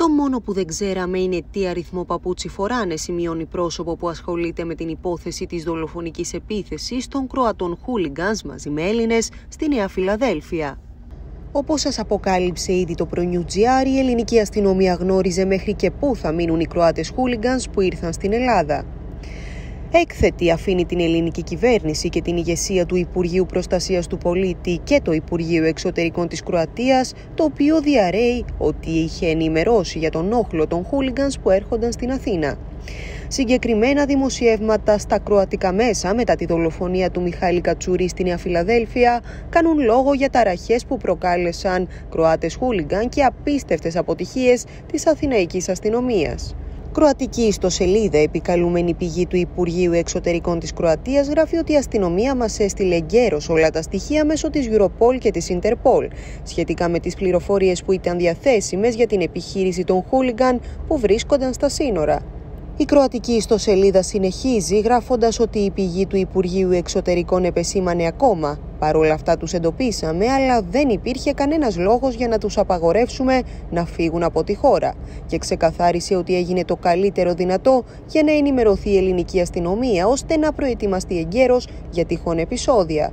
Το μόνο που δεν ξέραμε είναι τι αριθμό παπούτσι φοράνε, σημειώνει πρόσωπο που ασχολείται με την υπόθεση της δολοφονικής επίθεσης των Κροατών χούλιγκανς μαζί με Έλληνες στη Νέα Φιλαδέλφια. Όπως σας αποκάλυψε ήδη το ProNewGR, η ελληνική αστυνομία γνώριζε μέχρι και πού θα μείνουν οι Κροάτες χούλιγκανς που ήρθαν στην Ελλάδα. Έκθετη αφήνει την ελληνική κυβέρνηση και την ηγεσία του Υπουργείου Προστασίας του Πολίτη και το Υπουργείο Εξωτερικών της Κροατίας, το οποίο διαρρέει ότι είχε ενημερώσει για τον όχλο των χούλιγκανς που έρχονταν στην Αθήνα. Συγκεκριμένα δημοσιεύματα στα κροατικά μέσα μετά τη δολοφονία του Μιχάλη Κατσούρη στη Νέα Φιλαδέλφια κάνουν λόγο για ταραχές που προκάλεσαν Κροάτες χούλιγκαν και απίστευτες αποτυχίες της Αθηναϊκής αστυνομίας. Κροατική ιστοσελίδα, επικαλούμενη πηγή του Υπουργείου Εξωτερικών της Κροατίας, γράφει ότι η αστυνομία μας έστειλε γέρος όλα τα στοιχεία μέσω της Europol και της Interpol, σχετικά με τις πληροφορίες που ήταν διαθέσιμες για την επιχείρηση των χούλιγκαν που βρίσκονταν στα σύνορα. Η κροατική ιστοσελίδα συνεχίζει γράφοντας ότι η πηγή του Υπουργείου Εξωτερικών επεσήμανε ακόμα. Παρ' όλα αυτά τους εντοπίσαμε, αλλά δεν υπήρχε κανένας λόγος για να τους απαγορεύσουμε να φύγουν από τη χώρα. Και ξεκαθάρισε ότι έγινε το καλύτερο δυνατό για να ενημερωθεί η ελληνική αστυνομία ώστε να προετοιμαστεί εγκαίρως για τυχόν επεισόδια.